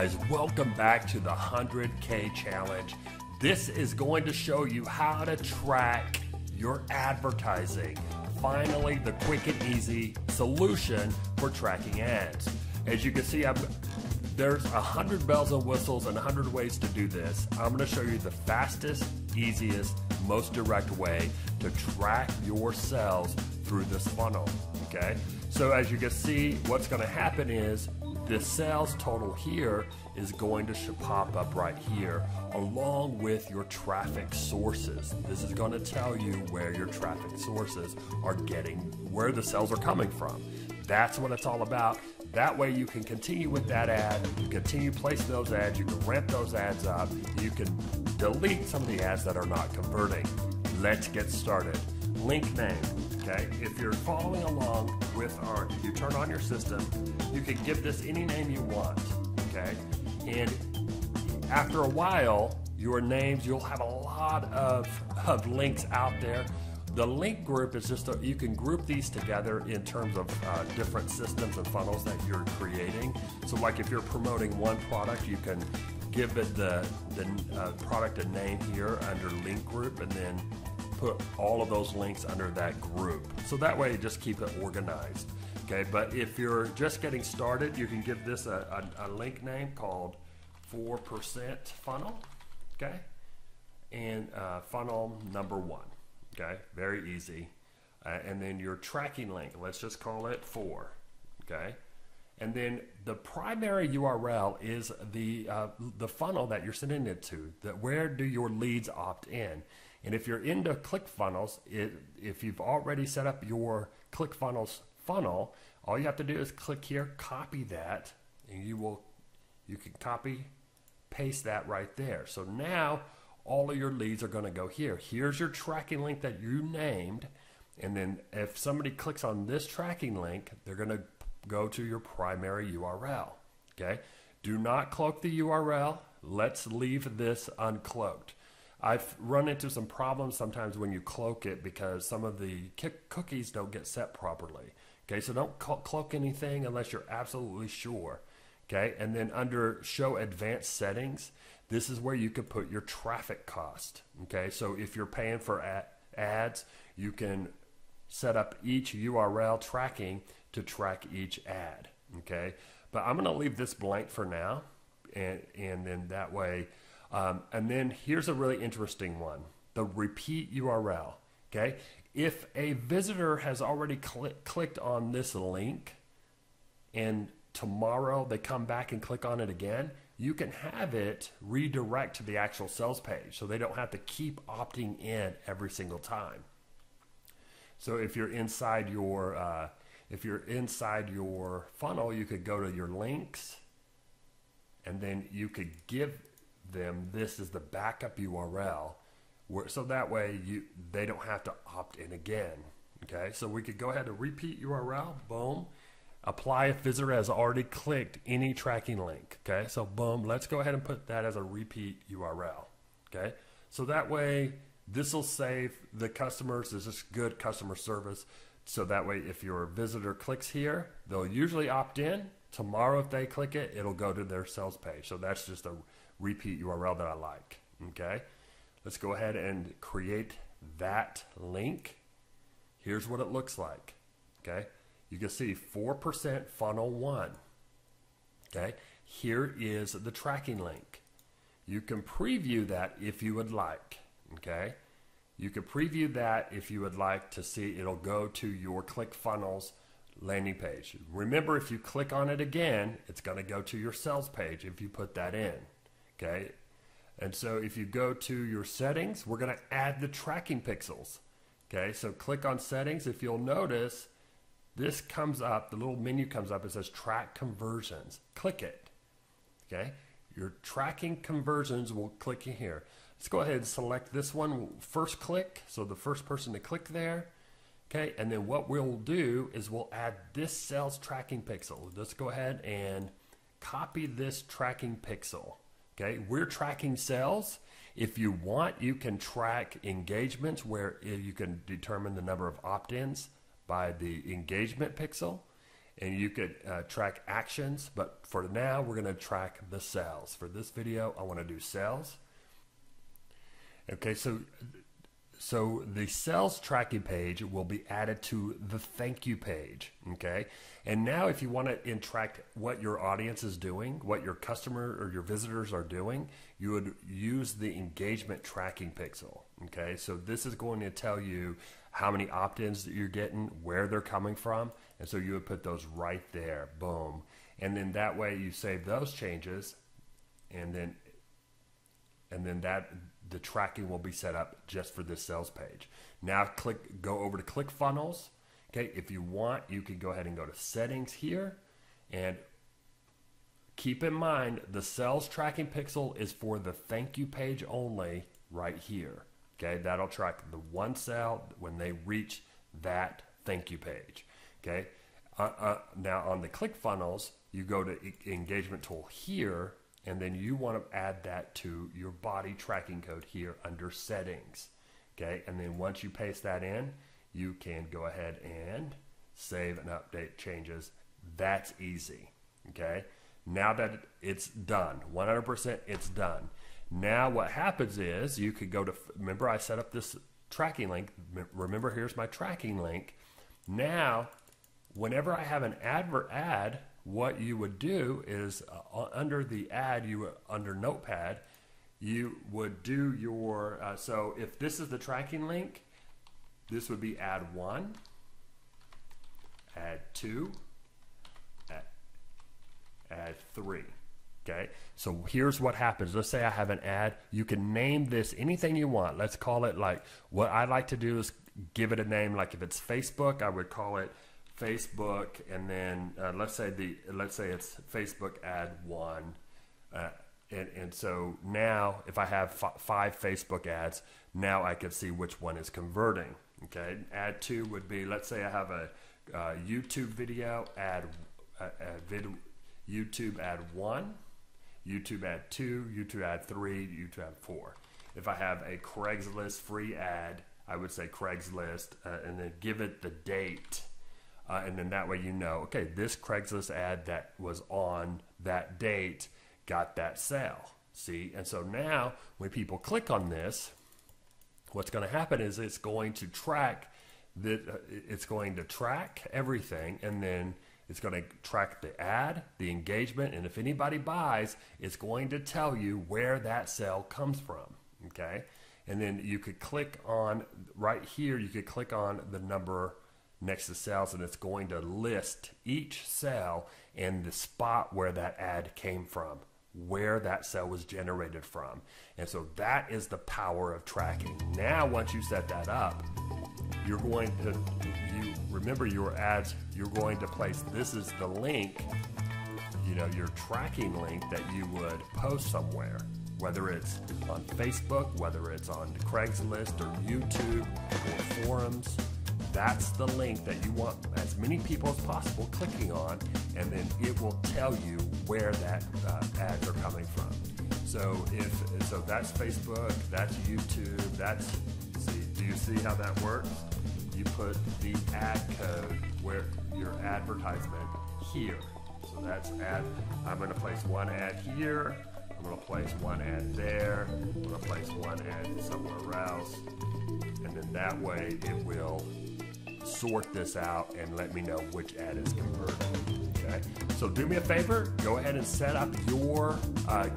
guys, welcome back to the 100K Challenge. This is going to show you how to track your advertising. Finally, the quick and easy solution for tracking ads. As you can see, I'm, there's 100 bells and whistles and 100 ways to do this. I'm going to show you the fastest, easiest, most direct way to track your sales through this funnel. Okay, so as you can see, what's going to happen is the sales total here is going to pop up right here along with your traffic sources. This is going to tell you where your traffic sources are getting, where the sales are coming from. That's what it's all about. That way you can continue with that ad, you continue placing those ads, you can ramp those ads up, you can delete some of the ads that are not converting. Let's get started. Link name okay? If you're following along with our, if you turn on your system, you can give this any name you want, okay? And after a while, your names, you'll have a lot of, of links out there. The link group is just, a, you can group these together in terms of uh, different systems and funnels that you're creating. So like if you're promoting one product, you can give it the, the uh, product a name here under link group and then put all of those links under that group. So that way, just keep it organized. Okay, but if you're just getting started, you can give this a, a, a link name called 4% funnel. Okay, and uh, funnel number one. Okay, very easy. Uh, and then your tracking link, let's just call it 4. Okay. And then the primary URL is the uh, the funnel that you're sending it to. That where do your leads opt in? And if you're into ClickFunnels, it, if you've already set up your ClickFunnels funnel, all you have to do is click here, copy that, and you will you can copy paste that right there. So now all of your leads are going to go here. Here's your tracking link that you named. And then if somebody clicks on this tracking link, they're going to go to your primary URL. Okay. Do not cloak the URL. Let's leave this uncloaked. I've run into some problems sometimes when you cloak it because some of the cookies don't get set properly. Okay, so don't cloak anything unless you're absolutely sure. Okay, and then under show advanced settings, this is where you could put your traffic cost. Okay, so if you're paying for ads, you can set up each URL tracking to track each ad. Okay, but I'm going to leave this blank for now, and and then that way um, and then here's a really interesting one the repeat URL. Okay. If a visitor has already cl- clicked on this link and tomorrow they come back and click on it again, you can have it redirect to the actual sales page so they don't have to keep opting in every single time. So if you're inside your uh, if you're inside your funnel, you could go to your links and then you could give them this is the backup URL, where, so that way you they don't have to opt in again. Okay, so we could go ahead and repeat URL, boom. Apply if visitor has already clicked any tracking link. Okay, so boom, let's go ahead and put that as a repeat URL. Okay, so that way this will save the customers. This is good customer service. So that way, if your visitor clicks here, they'll usually opt in. Tomorrow, if they click it, it'll go to their sales page. So that's just a repeat URL that I like. Okay, let's go ahead and create that link. Here's what it looks like. Okay, you can see 4% funnel one. Okay, here is the tracking link. You can preview that if you would like. Okay, you can preview that if you would like to see it'll go to your ClickFunnels landing page. Remember, if you click on it again, it's going to go to your sales page if you put that in. Okay. And so if you go to your settings, we're going to add the tracking pixels. Okay. So click on settings. If you'll notice, this comes up, the little menu comes up, it says track conversions. Click it. Okay. Your tracking conversions will click here. Let's go ahead and select this one first click. So the first person to click there. Okay, and then what we'll do is we'll add this sales tracking pixel. Let's go ahead and copy this tracking pixel. Okay, we're tracking sales. If you want, you can track engagements where you can determine the number of opt ins by the engagement pixel. and you could uh, track actions. But for now, we're going to track the sales. For this video, I want to do sales. Okay, so so the sales tracking page will be added to the thank you page. Okay. And now if you want to track what your audience is doing, what your customer or your visitors are doing, you would use the engagement tracking pixel. Okay. So this is going to tell you how many opt-ins that you're getting, where they're coming from. And so you would put those right there. Boom. And then that way you save those changes and then and then that the tracking will be set up just for this sales page. Now click go over to ClickFunnels. Okay, if you want, you can go ahead and go to settings here and keep in mind the sales tracking pixel is for the thank you page only right here. Okay, that'll track the one sale when they reach that thank you page. Okay, uh, uh, now on the ClickFunnels, you go to engagement tool here and then you want to add that to your body tracking code here under settings. Okay, and then once you paste that in, you can go ahead and save and update changes. That's easy. Okay, now that it's done, 100% it's done. Now what happens is you could go to, remember I set up this tracking link. Remember here's my tracking link. Now, whenever I have an advert ad, what you would do is uh, under the ad, you under Notepad, you would do your uh, so if this is the tracking link, this would be ad one, ad two, ad, ad three. Okay, so here's what happens. Let's say I have an ad. You can name this anything you want. Let's call it like what I like to do is give it a name. Like if it's Facebook, I would call it Facebook, and then uh, let's say the let's say it's Facebook ad one, uh, and and so now if I have f- five Facebook ads, now I can see which one is converting. Okay, ad two would be let's say I have a uh, YouTube video ad, uh, vid, YouTube ad one, YouTube ad two, YouTube ad three, YouTube ad four. If I have a Craigslist free ad, I would say Craigslist, uh, and then give it the date uh, and then that way you know, okay, this Craigslist ad that was on that date got that sale. See? And so now when people click on this, what's going to happen is it's going to track that uh, it's going to track everything and then it's going to track the ad, the engagement, and if anybody buys, it's going to tell you where that sale comes from. Okay? And then you could click on right here, you could click on the number next to sales and it's going to list each cell and the spot where that ad came from where that cell was generated from. And so that is the power of tracking. Now once you set that up you're going to you remember your ads you're going to place this is the link you know your tracking link that you would post somewhere whether it's on facebook whether it's on craigslist or youtube or forums that's the link that you want as many people as possible clicking on, and then it will tell you where that uh, ads are coming from. So if so, that's Facebook, that's YouTube, that's see. Do you see how that works? You put the ad code where your advertisement here. So that's ad. I'm going to place one ad here. I'm going to place one ad there. I'm going to place one ad somewhere else. And then that way it will sort this out and let me know which ad is converting. Okay, so do me a favor, go ahead and set up your uh,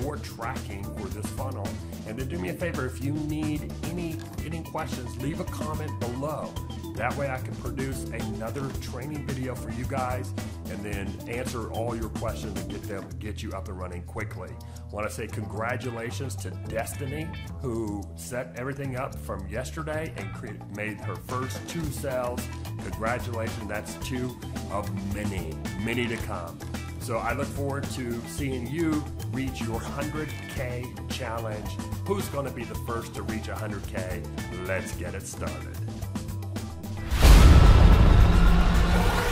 your tracking for this funnel, and then do me a favor if you need any any questions, leave a comment below. That way I can produce another training video for you guys and then answer all your questions and get them get you up and running quickly. Want to say congratulations to Destiny who set everything up from yesterday and cre- made her first two sales. Congratulations, that's two of many, many to come. So I look forward to seeing you reach your 100K challenge. Who's going to be the first to reach 100K? Let's get it started. Thank you.